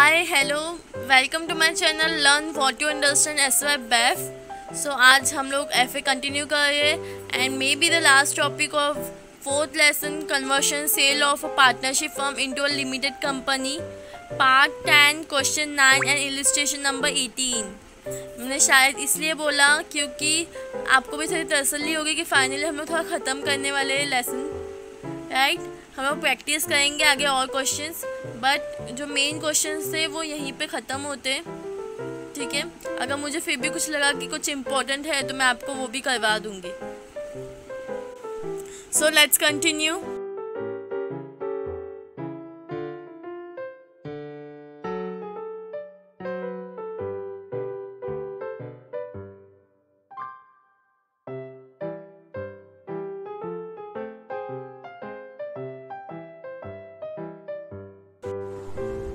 Hi hello welcome to my channel learn what you understand S Y बेफ so आज हम लोग F A continue कर रहे हैं and maybe the last topic of fourth lesson conversion sale of a partnership firm into a limited company part ten question nine and illustration number eighteen मैंने शायद इसलिए बोला क्योंकि आपको भी थोड़ी तसली होगी कि फाइनली हम लोग थोड़ा ख़त्म करने वाले लेसन राइट हम लोग प्रैक्टिस करेंगे आगे और क्वेश्चंस बट जो मेन क्वेश्चंस थे वो यहीं पे ख़त्म होते। ठीक है? अगर मुझे फिर भी कुछ लगा कि कुछ इम्पोर्टेंट है तो मैं आपको वो भी करवा दूँगी। So let's continue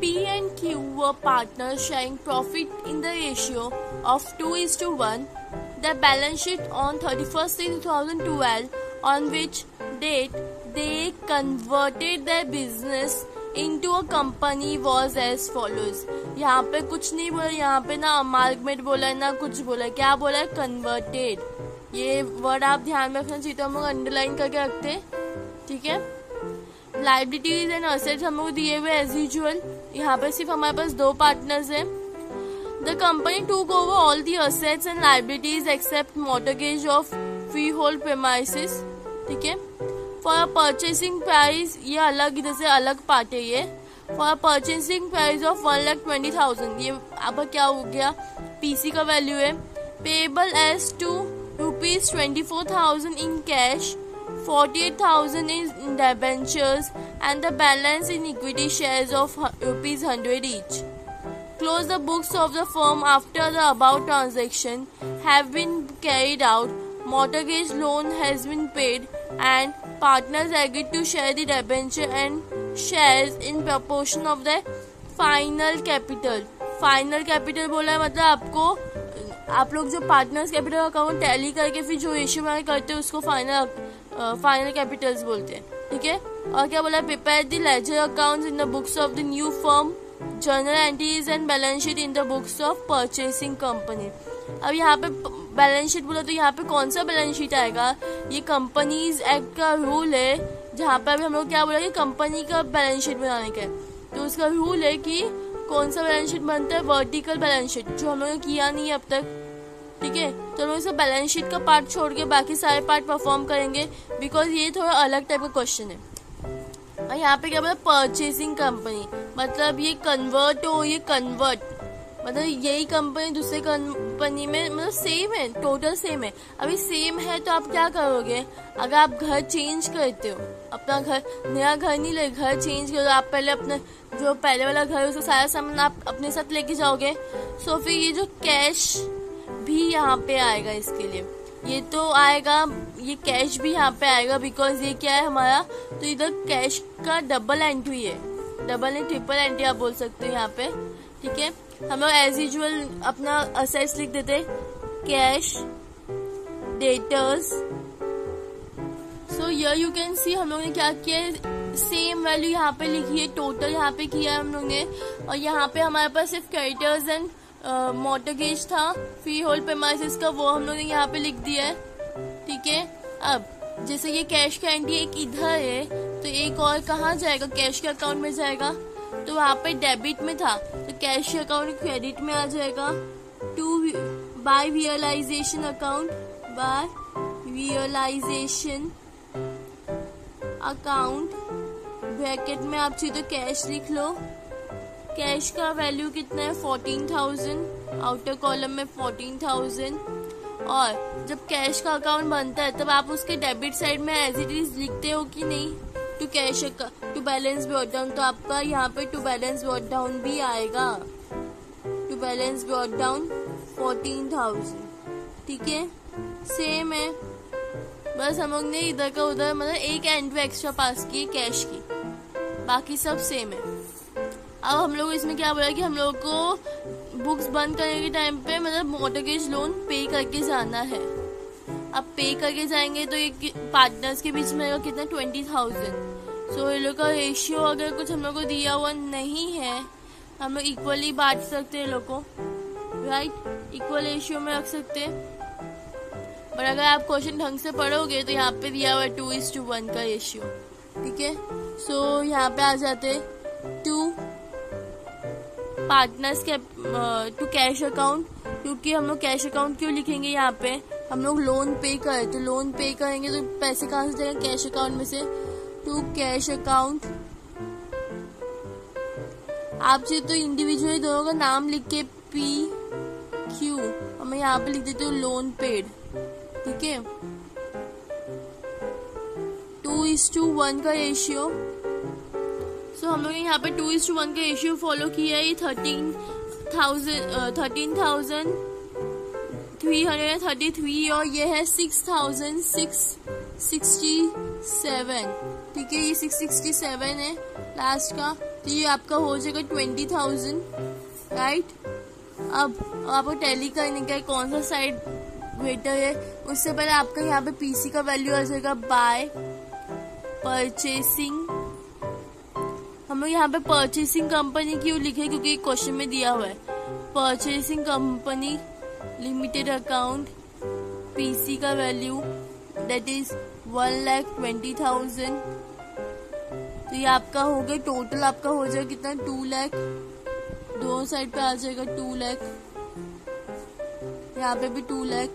were partners sharing profit in the ratio of 2 is to 1. The balance sheet on 31st 2012 on which date they converted their business into a company was as follows. यहाँ पे कुछ नहीं बोला यहाँ पे ना अमार्गमेट बोला है ना कुछ बोला क्या बोला है कन्वर्टेड ये वर्ड आप ध्यान में रखना चाहिए तो हम लोग अंडरलाइन करके रखते हैं ठीक है लाइबिलिटीज एंड असेट्स हम लोग दिए हुए एज यूजल यहाँ पे सिर्फ़ हमारे पास दो पार्टनर्स हैं। The company took over all the assets and liabilities except mortgage of freehold premises ठीक है? फॉर परचेसिंग प्राइस ये अलग, इधर से अलग पार्ट है ये। For purchasing price of one lakh twenty thousand ये अब क्या हो गया? पीसी का वैल्यू है। Payable as to rupees twenty four thousand in cash 48,000 in debentures and the balance in equity shares of rupees 100 each. Close the books of the firm after the above transaction have been carried out. Mortgage loan has been paid and partners agreed to share the debenture and shares in proportion of the final capital final capital बोला है मतलब आपको आप लोग जो partners capital account tally करके फिर जो इश्यू में करते हैं उसको फाइनल फाइनल कैपिटल्स बोलते हैं, ठीक है? और क्या बोला? Prepare the ledger accounts in the books of the new firm journal entries and balance sheet in the books of purchasing company अब यहाँ पे बैलेंस शीट बोला तो यहाँ पे कौन सा बैलेंस शीट आएगा? ये कंपनीज़ एक्ट का रूल है, जहाँ पे अभी हम लोग क्या बोला कि कंपनी का बैलेंस शीट बनाने का तो उसका रूल है कि कौन सा बैलेंस शीट बनता है? वर्टिकल बैलेंस शीट जो हम लोगों ने किया नहीं है अब तक, ठीक है? तो लोग इसे बैलेंस शीट का पार्ट छोड़ के बाकी सारे पार्ट परफॉर्म करेंगे बिकॉज़ ये थोड़ा अलग टाइप का क्वेश्चन है। और यहाँ पे क्या बोला? परचेसिंग कंपनी मतलब ये कन्वर्ट हो, ये कन्वर्ट मतलब यही कंपनी दूसरे कंपनी में मतलब सेम है टोटल सेम है। अभी सेम है तो आप क्या करोगे? अगर आप घर चेंज करते हो, अपना घर, नया घर नहीं ले, घर चेंज करो, आप पहले अपना, जो पहले वाला घर है, उसका सारा सामान आप अपने साथ लेके जाओगे। सो फिर ये जो कैश भी यहाँ पे आएगा इसके लिए। ये तो आएगा, ये कैश भी यहाँ पे आएगा बिकॉज़ ये क्या है हमारा तो इधर कैश का डबल एंट्री है। डबल नहीं ट्रिपल एंट्री आप बोल सकते हो यहाँ पे, ठीक है? हम लोग एज यूजल अपना असेट्स लिख देते cash debtors so yeah you can see हम लोग ने क्या किया सेम वैल्यू यहाँ पे लिखी है टोटल यहाँ पे किया हम लोग ने। और यहाँ पे हमारे पास सिर्फ़ क्रेडिटर्स एंड मोटरगेज था फ्री होल्ड पेमाइसिस का, वो हम लोग ने यहाँ पे लिख दिया है। ठीक है? अब, जैसे ये कैश का एंट्री एक इधर है तो एक और कहाँ जाएगा? कैश के अकाउंट में जाएगा। तो वहाँ पे डेबिट में था तो कैश के अकाउंट क्रेडिट में आ जाएगा। To by realisation account by realisation account bracket में आप चाहिए तो कैश लिख लो। कैश का वैल्यू कितना है? फोर्टीन थाउज़ेंड आउटर कॉलम में फोर्टीन थाउज़ेंड और जब कैश का अकाउंट बनता है, तब आप उसके डेबिट साइड में एज इट इज़ लिखते हो कि नहीं? To cash to balance brought down तो आपका यहाँ पे टू बैलेंस ब्रॉड डाउन भी आएगा। To balance brought down fourteen thousand ठीक है? सेम है। बस हम लोग ने इधर का उधर मतलब एक एंट्री एक्स्ट्रा पास की कैश की। बाकी सब सेम है। अब हम लोग इसमें क्या बोला कि हम लोग को बुक्स बंद करने के टाइम पे मतलब मोटरगेज लोन पे करके जाना है। अब पे करके जाएँगे तो ये पार्टनर्स के बीच में कितना? ट्वेंटी थाउज़ेंड सो ये लोग का रेशियो अगर कुछ हम लोग को दिया हुआ नहीं है, हम लोग इक्वली बांट सकते हैं लोग को। राइट इक्वल रेशियो में रख सकते हैं। पर अगर आप क्वेश्चन ढंग से पढ़ोगे तो यहाँ पे दिया हुआ है टू इज़ टू वन का रेशियो ठीक है? सो यहाँ पे आ जाते टू पार्टनर्स के टू कैश अकाउंट क्योंकि हम लोग कैश अकाउंट क्यों लिखेंगे यहाँ पे? हम लोग लोन पे करें तो लोन पे करेंगे तो पैसे कहाँ से जाएँगे? कैश अकाउंट में से। टू कैश अकाउंट आप चाहे तो इंडिविजुअली दोनों का नाम लिख के पी क्यू और मैं यहाँ पे लिख देती हूँ लोन पेड ठीक है? टू इज़ टू वन का रेशियो सो हम लोग ने यहाँ पे टू इज़ टू वन का रेशियो फॉलो किया है। ये thirteen thousand thirteen thousand three hundred thirty three और ये है six thousand six sixty seven ठीक है, ये सिक्स सिक्सटी सेवन है लास्ट का। तो ये आपका हो जाएगा ट्वेंटी थाउज़ेंड राइट अब आपको टैली करने का कौन सा साइड बेटर है। उससे पहले आपका यहाँ पे पीसी का वैल्यू आ जाएगा बाय परचेसिंग हम लोग यहाँ पे परचेसिंग कंपनी क्यों लिखे? क्योंकि क्वेश्चन में दिया हुआ है। Purchasing company limited account PC का value that is one lakh twenty thousand तो ये आपका हो गया टोटल आपका हो जाएगा कितना? टू लैख दोनों साइड पे आ जाएगा टू लैख यहाँ पे भी टू लैख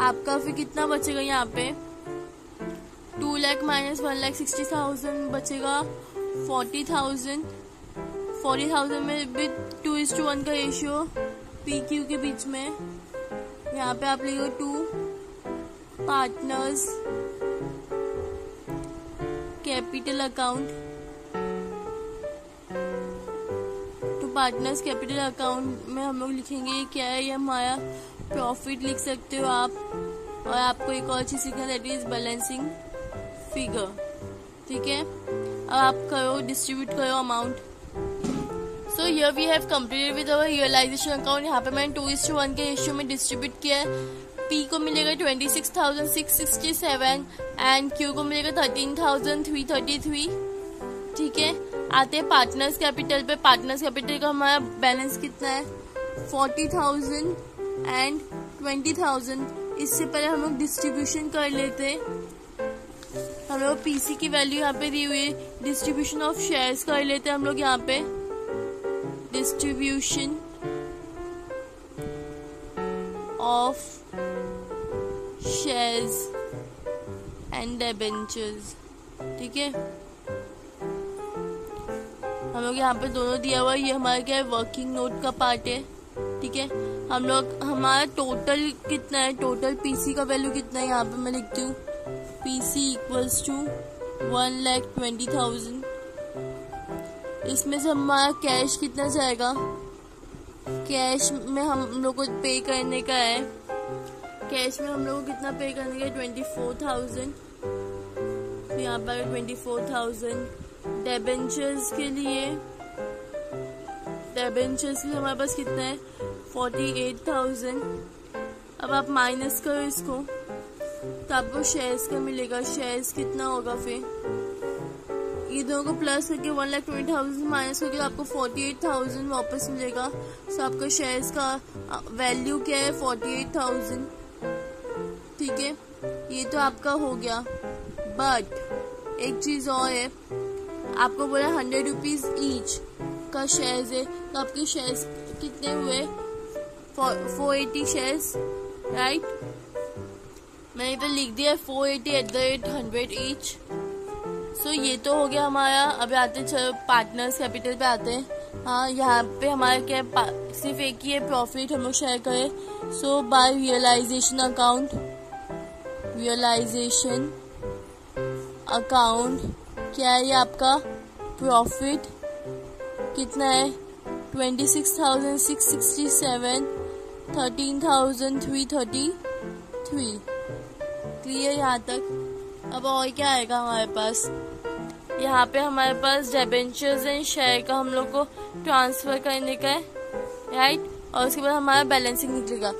आपका फिर कितना बचेगा यहाँ पे? Two lakh minus one lakh sixty thousand बचेगा फोर्टी थाउज़ेंड। फोर्टी थाउज़ेंड में भी टू इज़ टू वन का रेशियो पी क्यू के बीच में। यहाँ पे आप लिखो to partners capital account to partners capital account में हम लोग लिखेंगे क्या है, ये हमारा प्रॉफिट लिख सकते हो आप। और आपको एक और चीज़ सीखना दैट इज़ बैलेंसिंग फिगर ठीक है? अब आप करो डिस्ट्रीब्यूट करो amount so yeah we have completed with our realisation account यहाँ पे मैंने टू इज़ टू वन के रेशियो में डिस्ट्रीब्यूट किया है। पी को मिलेगा twenty six thousand six sixty seven and Q को मिलेगा thirteen thousand three thirty three ठीक है? आते हैं पार्टनर्स कैपिटल पे। पार्टनर्स कैपिटल का हमारा बैलेंस कितना है? Forty thousand and twenty thousand इससे पहले हम लोग डिस्ट्रीब्यूशन कर लेते हम लोग पीसी की वैल्यू यहाँ पे दी हुई है। डिस्ट्रीब्यूशन ऑफ़ शेयर्स कर लेते हैं हम लोग यहाँ पे। Distribution of shares and debentures ठीक है? हम लोग यहाँ पे दोनों दिया हुआ ये हमारा क्या है? वर्किंग नोट का पार्ट है। ठीक है? हम लोग, हमारा टोटल कितना है? टोटल पीसी का वैल्यू कितना है? यहाँ पे मैं लिखती हूँ। PC equals to one lakh twenty thousand इसमें से हमारा कैश कितना जाएगा? कैश में हम लोग को पे करने का है। कैश में हम लोग को कितना पे करने का ट्वेंटी फोर थाउज़ेंड यहाँ पर ट्वेंटी फोर थाउज़ेंड डेबेंचर्स के लिए। डेबेंचर्स के लिए हमारे पास कितना है? फोर्टी एट थाउज़ेंड अब आप माइनस करो इसको। तो आपको शेयर्स का मिलेगा। शेयर्स कितना होगा फिर? ये दोनों को प्लस करके one lakh twenty thousand minus करके आपको फोर्टी एट थाउज़ेंड वापस मिलेगा। तो आपका शेयर्स का वैल्यू क्या है? फोर्टी एट थाउज़ेंड ठीक है? ये तो आपका हो गया। बट एक चीज़ और है। आपको बोला हंड्रेड रुपीज़ ईच का शेयर्स है। तो आपके शेयर्स कितने हुए? फोर एटी शेयर्स राइट मैंने तो लिख दिया four eighty at the rate hundred each so ये तो हो गया हमारा। अभी आते हैं पार्टनर्स कैपिटल पे आते हैं। हाँ यहाँ पे हमारे क्या सिर्फ़ एक ही है प्रॉफिट हम लोग शेयर करें। So by realisation account realisation account क्या है ये आपका? प्रॉफिट कितना है? Twenty six thousand six sixty seven thirteen thousand three thirty three clear यहाँ तक। अब और क्या आएगा हमारे पास? यहाँ पे हमारे पास डेबेंचर्स एंड शेयर का हम लोग को ट्रांसफ़र करने का है राइट और उसके बाद हमारा बैलेंसिंग निकलेगा।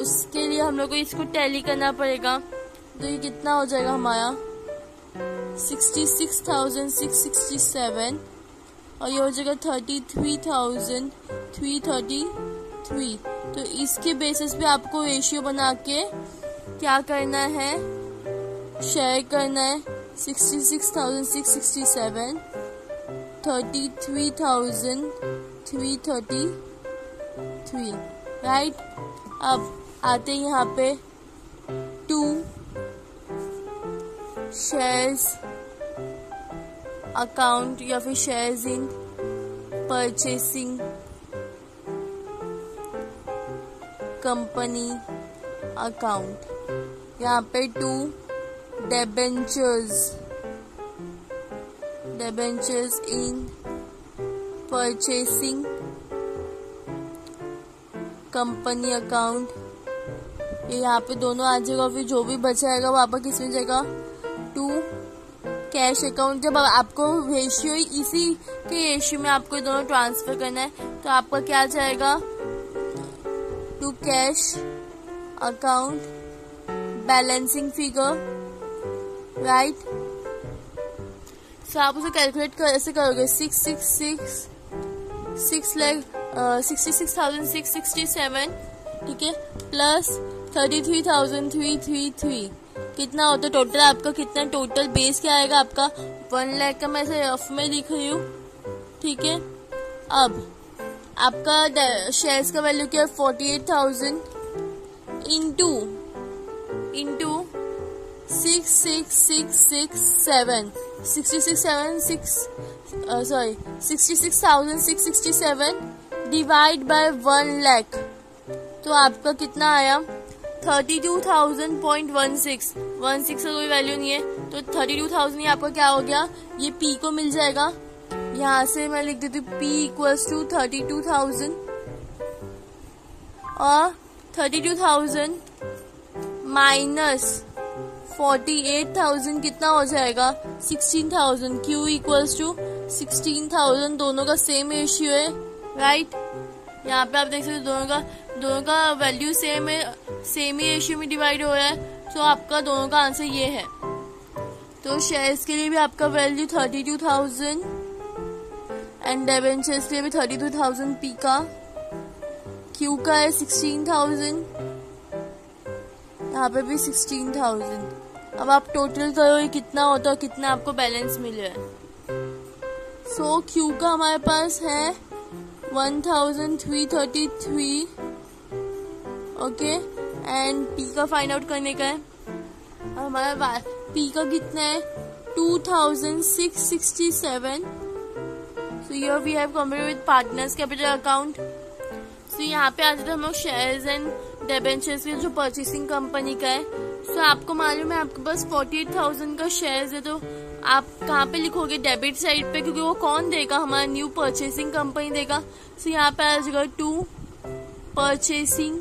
उसके लिए हम लोग को इसको टैली करना पड़ेगा। तो ये कितना हो जाएगा हमारा? Sixty six thousand six sixty seven और ये हो जाएगा thirty three thousand three thirty three तो इसके बेसिस पे आपको रेशियो बना के क्या करना है? शेयर करना है। Sixty six thousand six sixty seven thirty three thousand three thirty three right अब आते यहाँ पे। टू शेयर्स अकाउंट या फिर shares in purchasing company account यहाँ पे to debentures debentures in purchasing company account ये यहाँ पे दोनों आ जाएगा फिर जो भी बचाएगा वो आपका किसमें जाएगा टू कैश अकाउंट जब आपको रेशियो इसी के रेशियो में आपको दोनों ट्रांसफ़र करना है तो आपका क्या जाएगा? To cash account balancing figure right so आप उसे कैलकुलेट कर, ऐसे करोगे six six six six lakh sixty six thousand six sixty seven ठीक है? Plus thirty three thousand three three three कितना होता है टोटल आपका कितना टोटल बेस क्या आएगा? आपका वन लैख का मैं ऐसे रफ में लिख रही हूँ, ठीक है? अब, आपका शेयर्स का वैल्यू क्या है? Forty eight thousand into into six six six six seven sixty six seven six sorry sixty six thousand six sixty seven divide by one lakh तो आपका कितना आया? Thirty two thousand point one six one six का कोई value नहीं है। तो thirty two thousand ये आपका क्या हो गया? ये पी को मिल जाएगा। यहाँ से मैं लिख देती हूँ P equals to thirty two thousand और thirty two thousand minus forty eight thousand कितना हो जाएगा? Sixteen thousand Q equals to sixteen thousand दोनों का सेम रेशियो है राइट यहाँ पे आप देख सकते हो दोनों का दोनों का वैल्यू सेम है सेम ही रेशियो में डिवाइड हो रहा है तो आपका दोनों का आंसर ये है। तो शेयर्स के लिए भी आपका value thirty two thousand and debentures के लिए भी थर्टी टू थाउज़ेंड पी का क्यू का है सिक्सटीन थाउज़ेंड यहाँ पे भी सिक्सटीन थाउज़ेंड अब आप टोटल करो ये कितना होता है कितना आपको बैलेंस मिले सो so, क्यू का हमारे पास है one thousand three thirty three okay and P का फाइंड आउट करने का है। हमारा पी का कितना है? Two thousand six sixty seven so your we have compare with partners capital account so यहाँ पे आज हम लोग शेयर्स एंड डेबेंचर्स के जो परचेसिंग कंपनी का है सो आपको मालूम है, आपके पास फोर्टी एट थाउज़ेंड का शेयर्स है तो आप कहाँ पे लिखोगे डेबिट साइड पे? क्योंकि वो कौन देगा? हमारा न्यू परचेसिंग कंपनी देगा। सो यहाँ पे आ जाएगा to purchasing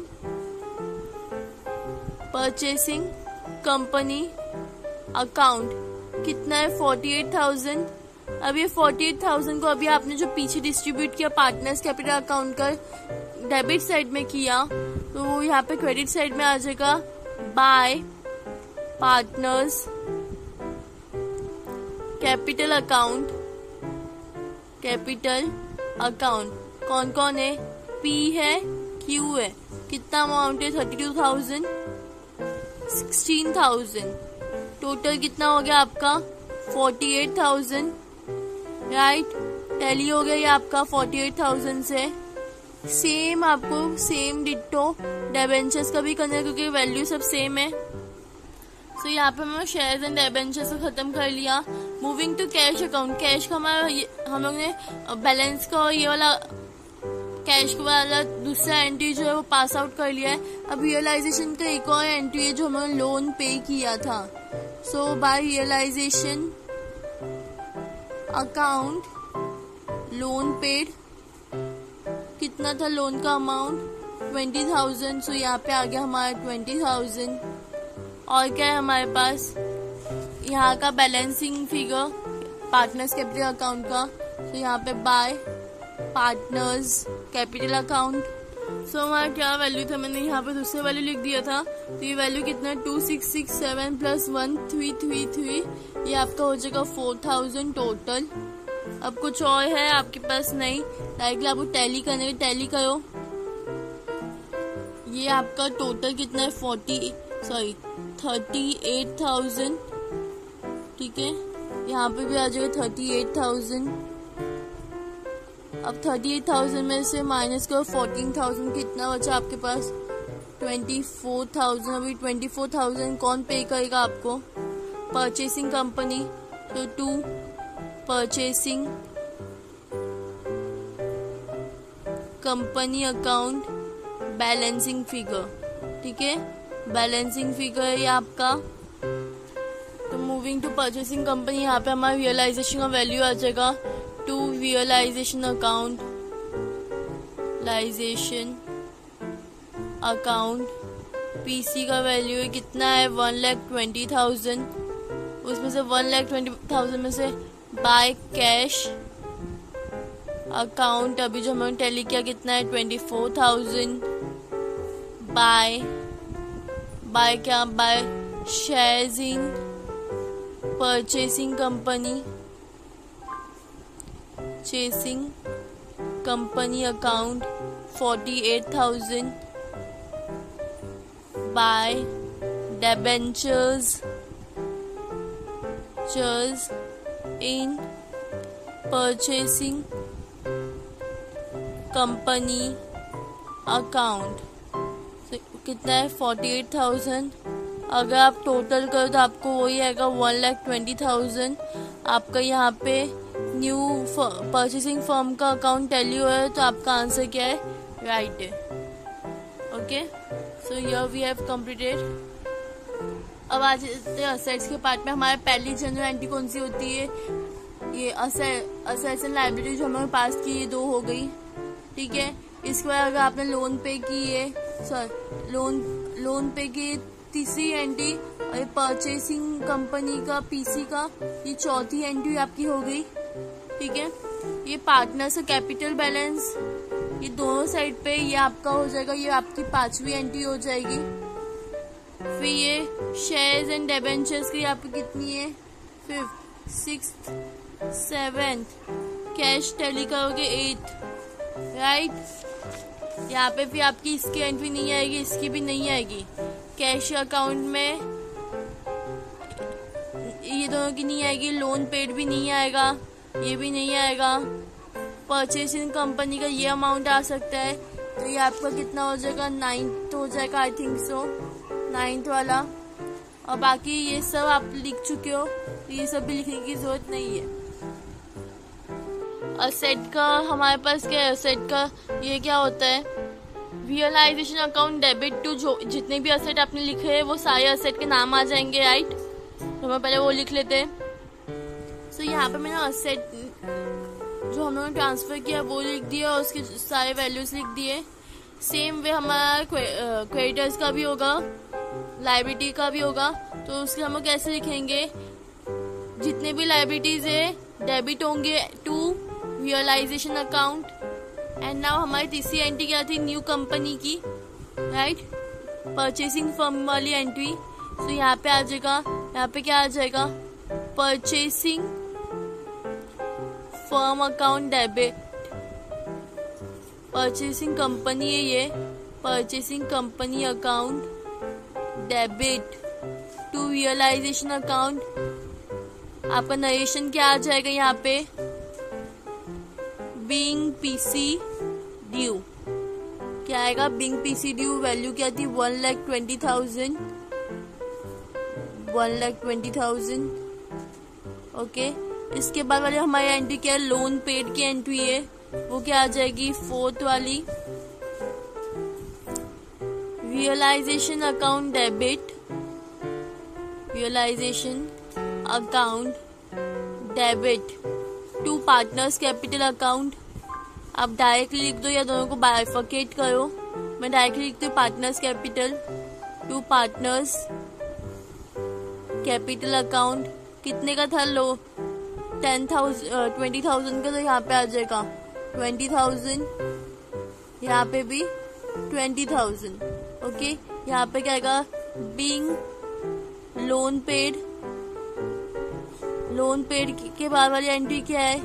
purchasing company account कितना है? फोर्टी एट थाउज़ेंड अब ये फोर्टी एट थाउज़ेंड को अभी आपने जो पीछे डिस्ट्रीब्यूट किया पार्टनर्स कैपिटल अकाउंट का डेबिट साइड में किया तो यहाँ पे क्रेडिट साइड में आ जाएगा. By partners capital account capital account कौन कौन है? पी है क्यू है. कितना अमाउंट है? Thirty two thousand sixteen thousand total कितना हो गया आपका? Forty eight thousand right tally हो गया ये आपका फोर्टी एट थाउज़ेंड से. सेम आपको सेम डिटो डेबेंचर्स का भी करना है क्योंकि वैल्यू सब सेम है। तो यहाँ पे हमने शेयर्स एंड डेबेंचर्स को खत्म कर लिया। Moving to cash account cash का हमारा हम लोग ने बैलेंस का ये वाला कैश वाला दूसरा एंट्री जो है वो पास आउट कर लिया है। अब रियलाइजेशन का एक और एंट्री है जो हमने लोन पे किया था। So by realisation account loan paid कितना था लोन का अमाउंट ट्वेंटी थाउज़ेंड सो यहाँ पे आ गया हमारा ट्वेंटी थाउज़ेंड और क्या है हमारे पास? यहाँ का balancing figure partners capital account का. तो यहाँ पे by partners capital account so हमारा क्या वैल्यू था? मैंने यहाँ पे दूसरा वैल्यू लिख दिया था. तो ये वैल्यू कितना? Two six six seven plus one three three three ये आपका हो जाएगा फोर थाउज़ेंड टोटल अब कुछ और है आपके पास? नहीं। डायरेक्टली आपको टैली करने के टैली करो। ये आपका टोटल कितना है? Forty sorry thirty eight thousand ठीक है? यहाँ पे भी आ जाएगा थर्टी एट थाउज़ेंड अब थर्टी एट थाउज़ेंड में से माइनस करो फोर्टीन थाउज़ेंड कितना बचा आपके पास? ट्वेंटी फोर थाउज़ेंड अभी ट्वेंटी फोर थाउज़ेंड कौन पे करेगा आपको? परचेसिंग कंपनी तो to purchasing company account balancing figure ठीक है? बैलेंसिंग फिगर है आपका। तो मूविंग टू परचेसिंग कंपनी यहाँ पे हमारा रियलाइजेशन का वैल्यू आ जाएगा। To realisation account लाइजेशन account PC का वैल्यू है कितना है? वन लैख ट्वेंटी थाउज़ेंड उसमें से वन लैख ट्वेंटी थाउज़ेंड में से बाय कैश अकाउंट। अभी जो हमने टेली किया कितना है? Twenty four thousand by. By क्या? By shares in purchasing company chasing company account forty eight thousand by. Debentures chers in purchasing company account. कितना है? फोर्टी एट थाउज़ेंड अगर आप टोटल करो तो आपको वही आएगा वन लाख ट्वेंटी थाउज़ेंड आपका यहाँ पे न्यू परचेसिंग फर्म का अकाउंट टैली हो है तो आपका आंसर क्या है? राइट है. Okay so yeah we have completed अब आज असेट्स के पार्ट में हमारे पहली जनरल एंट्री कौन सी होती है? ये असेट्स एंड लाइब्रेरी जो हमने पास की, ये दो हो गई। ठीक है? इसके बाद अगर आपने लोन पे की है सर लोन लोन पे की तीसरी एंट्री और ये परचेसिंग कंपनी का पीसी का, ये चौथी एंट्री आपकी हो गई। ठीक है? ये पार्टनर्स कैपिटल बैलेंस ये दोनों साइड पे ये आपका हो जाएगा, ये आपकी पांचवी एंट्री हो जाएगी। फिर ये शेयर्स एंड डेबेंचर्स की आपकी कितनी है? Fifth six seventh cash tally करोगे एट राइट यहाँ पे भी आपकी इसकी एंट्री नहीं आएगी, इसकी भी नहीं आएगी. कैश अकाउंट में ये दोनों की नहीं आएगी लोन पेड भी नहीं आएगा, ये भी नहीं आएगा. परचेसिंग कंपनी का ये अमाउंट आ सकता है. तो ये आपका कितना हो जाएगा? नाइन्थ हो जाएगा आई थिंक सो नाइन्थ वाला। और बाकी ये सब आप लिख चुके हो ये सब भी लिखने की ज़रूरत नहीं है। असेट का हमारे पास क्या है? असेट का ये क्या होता है? रियलाइजेशन अकाउंट डेबिट टू जो जितने भी असेट आपने लिखे हैं वो सारे असेट के नाम आ जाएँगे राइट तो हम पहले वो लिख लेते हैं। सो so, यहाँ पे मैंने असेट जो हम लोगों ने ट्रांसफ़र किया वो लिख दिया और उसके सारे वैल्यूज़ लिख दिए। सेम वे हमारा क्रेडिटर्स का भी होगा। लाइब्रेटी का भी होगा तो उसके हम लोग कैसे लिखेंगे? जितने भी लाइब्रेटीज है डेबिट होंगे to realisation account and now हमारी तीसरी एंट्री क्या थी? न्यू कंपनी की राइट परचेसिंग फर्म वाली एंट्री तो यहाँ पे आ जाएगा, यहाँ पे क्या आ जाएगा? Purchasing firm account debit purchasing company है ये purchasing company account debit to realisation account आपका नरेशन क्या आ जाएगा यहाँ पे? बिंग पीसी ड्यू क्या आएगा? बिंग पीसी ड्यू वैल्यू क्या थी? One lakh twenty thousand one lakh twenty thousand okay इसके बाद वाली हमारी एंट्री क्या है? लोन पेड की एंट्री है. वो क्या आ जाएगी? फोर्थ वाली. Realisation account debit realisation account debit to partners capital account आप डायरेक्टली लिख दो या दोनों को बाइफिकेट करो। मैं डायरेक्टली लिखती हूँ partners capital to partners capital account कितने का था लो? टेन थाउज़ेंड ट्वेंटी थाउज़ेंड का तो यहाँ पे आ जाएगा। ट्वेंटी थाउज़ेंड यहाँ पे भी ट्वेंटी थाउज़ेंड ओके यहाँ पे क्या आएगा? Being loan paid loan paid के बाद वाली एंट्री क्या है?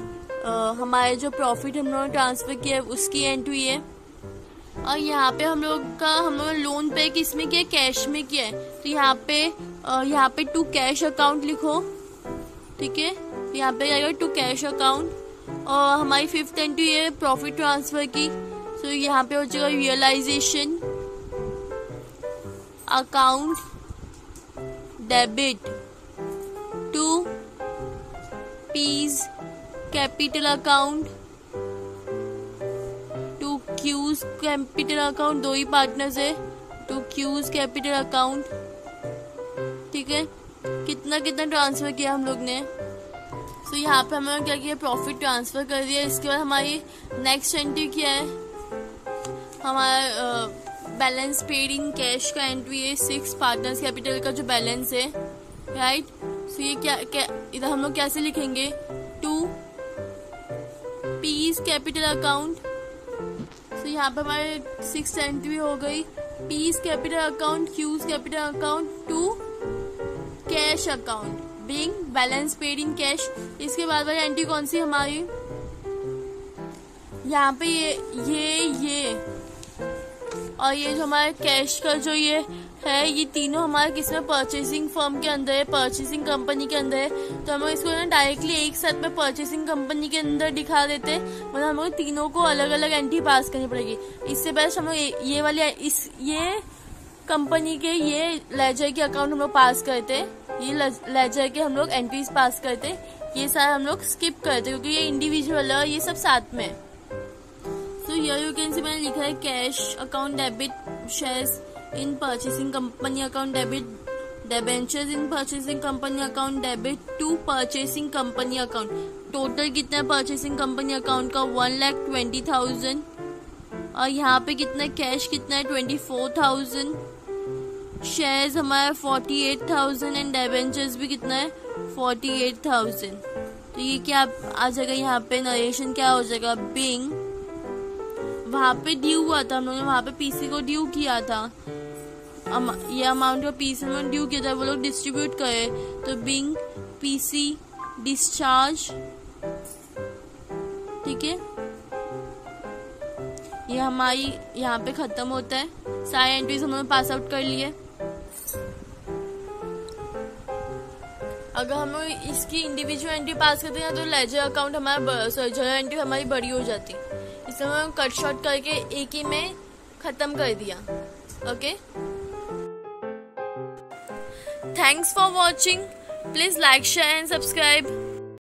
आ, हमारे जो प्रॉफिट हम लोगों ने ट्रांसफ़र किया है उसकी एंट्री है। और यहाँ पे हम लोग का हम लोग लोन पे किसमें किया कैश में किया है। तो यहाँ पे यहाँ पे टू कैश अकाउंट लिखो। ठीक है? यहाँ पे आएगा टू कैश अकाउंट और हमारी फिफ्थ एंट्री है प्रॉफिट ट्रांसफ़र की। तो यहाँ पे हो जाएगा realisation account debit to P's capital account to Q's capital account दो ही पार्टनर्स है टू क्यूज कैपिटल अकाउंट ठीक है? कितना कितना ट्रांसफ़र किया हम लोग ने? तो यहाँ पे हमने क्या किया? प्रॉफिट ट्रांसफ़र कर दिया। इसके बाद हमारी नेक्स्ट एंट्री क्या है? हमारा बैलेंस पेड इन कैश का एंट्री है सिक्स पार्टनर्स कैपिटल का जो बैलेंस है राइट सो ये क्या क्या, इधर हम लोग कैसे लिखेंगे? To P's capital account so यहाँ पे हमारे सिक्स एंट्री हो गई। P's capital account Q's capital account to cash account being balance paid in cash इसके बाद वाली एंट्री कौन सी हमारी? यहाँ पे ये ये ये। और ये जो हमारे कैश का जो ये है, ये तीनों हमारे किसमें परचेसिंग फर्म के अंदर है परचेसिंग कंपनी के अंदर है तो हम इसको ना डायरेक्टली एक साथ में परचेसिंग कंपनी के अंदर दिखा देते मतलब हम लोग तीनों को अलग अलग एंट्री पास करनी पड़ेगी। इससे बेस्ट हम लोग ये वाली, इस, ये कंपनी के ये लेजर के अकाउंट हम लोग पास करते ये लेजर के हम लोग एंट्रीज पास करते ये सारे हम लोग स्किप करते क्योंकि ये इंडिविजुअल है ये सब साथ में तो हियर यू कैन सी, मैंने लिखा है cash account debit shares in purchasing company account debit debentures in purchasing company account debit to purchasing company account. Total कितना परचेसिंग कंपनी अकाउंट का? One lakh twenty thousand. और यहाँ पे कितना कैश कितना है? Twenty four thousand. शेयर्स हमारा forty eight thousand and debentures भी कितना है? Forty eight thousand. तो ये क्या आ जाएगा यहाँ पे? नरेशन क्या हो जाएगा? बिंग। वहाँ पे ड्यू हुआ था हम लोगों ने वहाँ पे पीसी को ड्यू किया था। ये अमाउंट का पीसी में ड्यू किया था, वो लोग डिस्ट्रीब्यूट करे। तो बिंग पीसी डिस्चार्ज ठीक है? ये हमारी यहाँ पे खत्म होता है। सारे एंट्रीज हम लोग पास आउट कर लिए। अगर हम इसकी इंडिविजुअल एंट्री पास करते हैं तो लेजर अकाउंट हमारा जनरल एंट्री हमारी बड़ी हो जाती। इसलिए मैं कट शॉर्ट करके एक ही में खत्म कर दिया। Okay thanks for watching please like share and subscribe